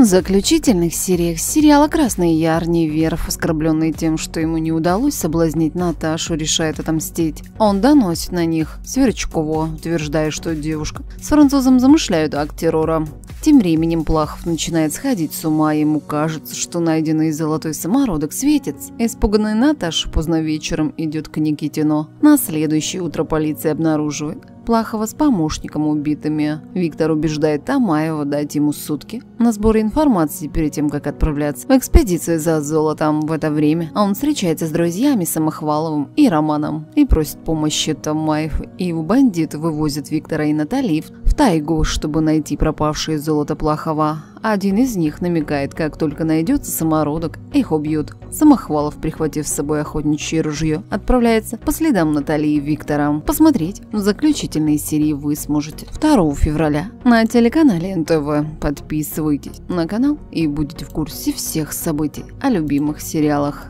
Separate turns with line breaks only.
В заключительных сериях сериала «Красный Яр» Неверов, оскорбленный тем, что ему не удалось соблазнить Наташу, решает отомстить. Он доносит на них Сверчкову, утверждая, что девушка с французом замышляют акт террора. Тем временем Плахов начинает сходить с ума, ему кажется, что найденный золотой самородок светится. Испуганная Наташа поздно вечером идет к Никитину. На следующее утро полиция обнаруживает Плахова с помощником убитыми. Виктор убеждает Тамаева дать ему сутки на сбор информации перед тем, как отправляться в экспедицию за золотом. В это время он встречается с друзьями Самохваловым и Романом и просит помощи Тамаев. И его бандиты вывозят Виктора и Натали в тайгу, чтобы найти пропавшее золото Плахова. Один из них намекает, как только найдется самородок, их убьют. Самохвалов, прихватив с собой охотничье ружье, отправляется по следам Натальи и Виктора. Посмотреть заключительные серии вы сможете 2 февраля на телеканале НТВ. Подписывайтесь на канал и будете в курсе всех событий о любимых сериалах.